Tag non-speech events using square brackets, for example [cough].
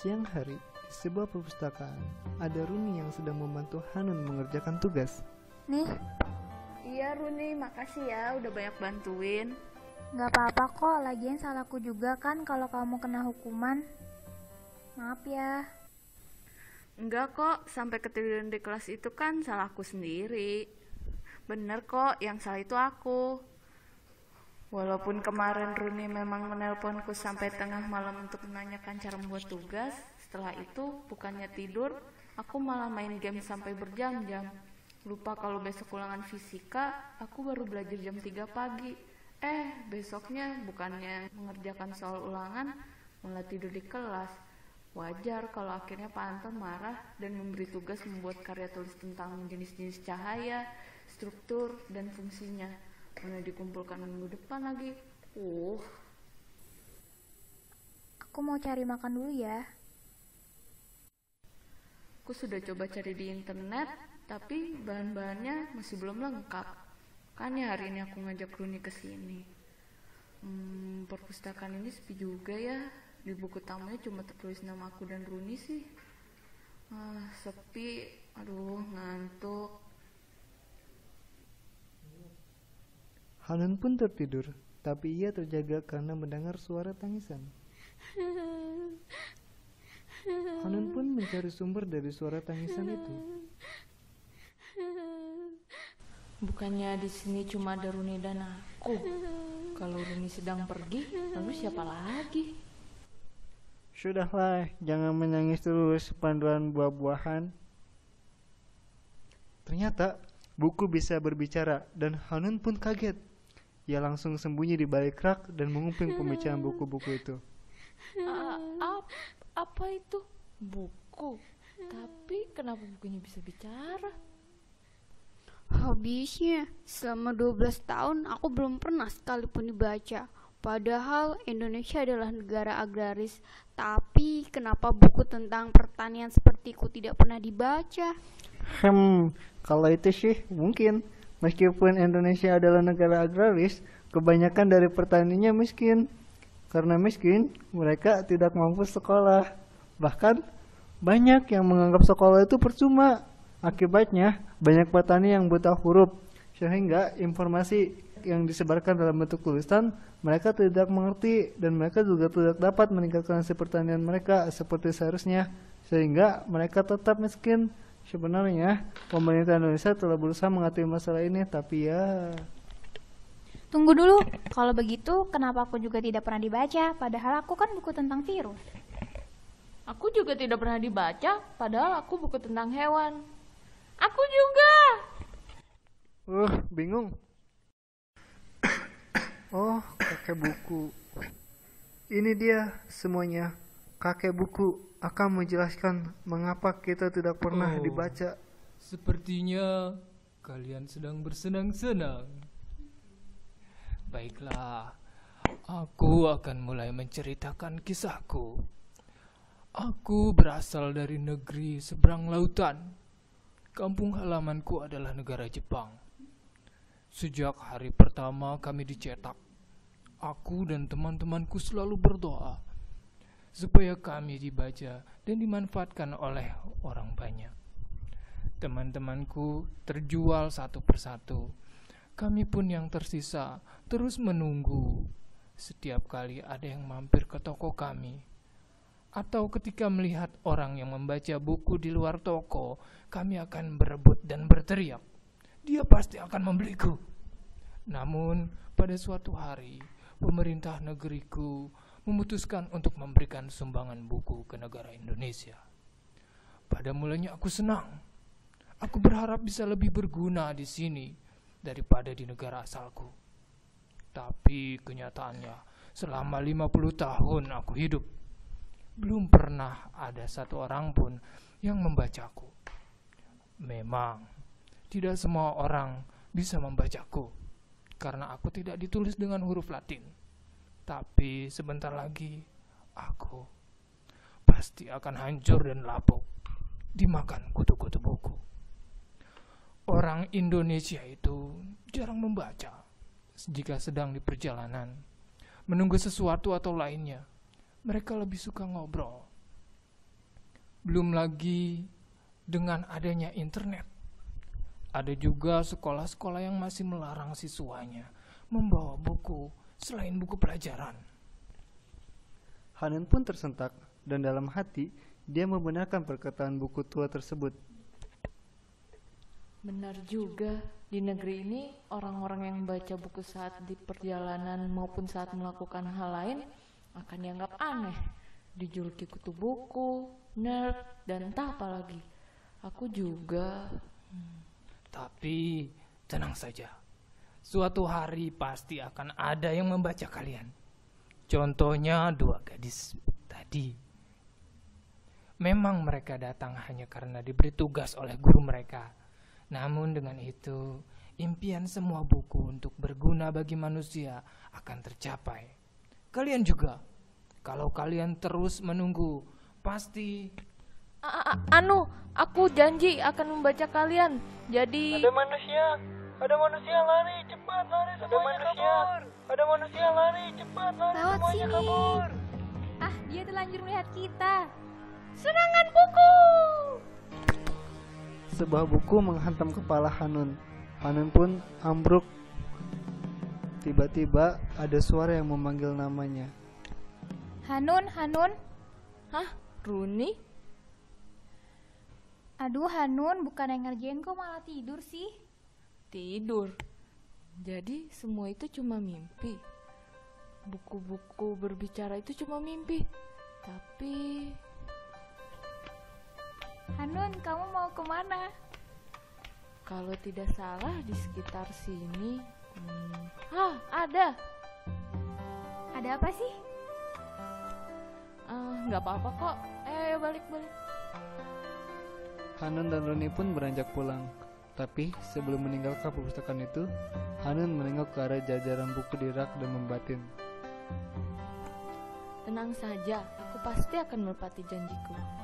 Siang hari, di sebuah perpustakaan, ada Runi yang sedang membantu Hanun mengerjakan tugas. Nih, Iya Runi, makasih ya udah banyak bantuin. nggak apa-apa kok. Lagian salahku juga kan kalau kamu kena hukuman. Maaf ya. Enggak kok, sampai ketiduran di kelas itu kan salahku sendiri. Bener kok, yang salah itu aku. Walaupun kemarin Runi memang menelponku sampai tengah malam untuk menanyakan cara membuat tugas, setelah itu bukannya tidur, aku malah main game sampai berjam-jam. Lupa kalau besok ulangan fisika, aku baru belajar jam 3 pagi. Eh, besoknya bukannya mengerjakan soal ulangan, malah tidur di kelas. Wajar kalau akhirnya Pak Anton marah dan memberi tugas membuat karya tulis tentang jenis-jenis cahaya, struktur, dan fungsinya. Mana dikumpulkan minggu depan lagi. Uh, Aku mau cari makan dulu ya. aku sudah coba cari di internet, tapi bahan-bahannya masih belum lengkap. Kan ya hari ini aku ngajak Runi ke sini. Hmm, perpustakaan ini sepi juga ya. Di buku tamunya cuma tertulis nama aku dan Runi sih. Ah, sepi. Aduh, ngantuk. Hanun pun tertidur, tapi ia terjaga karena mendengar suara tangisan. Hanun pun mencari sumber dari suara tangisan itu. Bukannya di sini cuma ada Runi dan aku. Kalau Runi sedang pergi, lalu siapa lagi? Sudahlah, jangan menangis terus panduan buah-buahan. Ternyata buku bisa berbicara dan Hanun pun kaget. Ia langsung sembunyi di balik rak dan menguping pembicaraan buku-buku itu. apa itu? Buku. Tapi kenapa bukunya bisa bicara? Habisnya, selama 12 tahun aku belum pernah sekalipun dibaca. Padahal Indonesia adalah negara agraris, tapi kenapa buku tentang pertanian sepertiku tidak pernah dibaca? Hmm, kalau itu sih mungkin. Meskipun Indonesia adalah negara agraris, kebanyakan dari petaninya miskin. Karena miskin, mereka tidak mampu sekolah. Bahkan, banyak yang menganggap sekolah itu percuma. Akibatnya, banyak petani yang buta huruf. Sehingga informasi yang disebarkan dalam bentuk tulisan, mereka tidak mengerti dan mereka juga tidak dapat meningkatkan hasil pertanian mereka seperti seharusnya. Sehingga mereka tetap miskin. Sebenarnya pemerintah Indonesia telah berusaha mengatasi masalah ini, tapi ya Tunggu dulu. Kalau begitu, kenapa aku juga tidak pernah dibaca? Padahal aku kan buku tentang virus. Aku juga tidak pernah dibaca, padahal aku buku tentang hewan. Aku juga. uh bingung. [coughs] oh, kakek buku. Ini dia semuanya. Kakek buku akan menjelaskan mengapa kita tidak pernah Oh. dibaca. Sepertinya kalian sedang bersenang-senang. Baiklah, aku akan mulai menceritakan kisahku. Aku berasal dari negeri seberang lautan. Kampung halamanku adalah negara Jepang. Sejak hari pertama kami dicetak, aku dan teman-temanku selalu berdoa supaya kami dibaca dan dimanfaatkan oleh orang banyak. Teman-temanku terjual satu persatu. Kami pun yang tersisa terus menunggu. Setiap kali ada yang mampir ke toko kami, atau ketika melihat orang yang membaca buku di luar toko, kami akan berebut dan berteriak, "Dia pasti akan membeliku!" Namun, pada suatu hari, pemerintah negeriku memutuskan untuk memberikan sumbangan buku ke negara Indonesia. Pada mulanya aku senang. Aku berharap bisa lebih berguna di sini daripada di negara asalku. Tapi kenyataannya, selama 50 tahun aku hidup, belum pernah ada satu orang pun yang membacaku. Memang, tidak semua orang bisa membacaku, karena aku tidak ditulis dengan huruf latin. Tapi sebentar lagi, aku pasti akan hancur dan lapuk, dimakan kutu-kutu buku. Orang Indonesia itu jarang membaca jika sedang di perjalanan, menunggu sesuatu atau lainnya. Mereka lebih suka ngobrol. Belum lagi dengan adanya internet. Ada juga sekolah-sekolah yang masih melarang siswanya membawa buku selain buku pelajaran. Hanun pun tersentak dan dalam hati dia membenarkan perkataan buku tua tersebut. Benar juga, di negeri ini orang-orang yang baca buku saat di perjalanan maupun saat melakukan hal lain akan dianggap aneh, dijuluki kutu buku, nerd, dan entah apa lagi. Aku juga. Tapi tenang saja. Suatu hari pasti akan ada yang membaca kalian. Contohnya dua gadis tadi. Memang mereka datang hanya karena diberi tugas oleh guru mereka. Namun dengan itu, impian semua buku untuk berguna bagi manusia akan tercapai. Kalian juga. Kalau kalian terus menunggu, pasti A- a- anu, aku janji akan membaca kalian. Jadi manusia, ada manusia lari, cepat lari semuanya kabur. Ada manusia lari, cepat lari Lewat sini. Ah, dia terlanjur melihat kita. serangan buku. Sebuah buku menghantam kepala Hanun. Hanun pun ambruk. Tiba-tiba ada suara yang memanggil namanya. Hanun, Hanun. Hah, Runi? Aduh, Hanun, bukan yang ngerjain kok malah tidur sih. Tidur. Jadi semua itu cuma mimpi. Buku-buku berbicara itu cuma mimpi. Tapi Hanun, kamu mau ke mana? kalau tidak salah di sekitar sini, hmm, ah ada. Ada apa sih? Ah, nggak apa-apa kok. Ayo, ayo balik balik. Hanun dan Roni pun beranjak pulang. Tapi sebelum meninggalkan perpustakaan itu, Hanun menengok ke arah jajaran buku di rak dan membatin. Tenang saja, aku pasti akan menepati janjiku.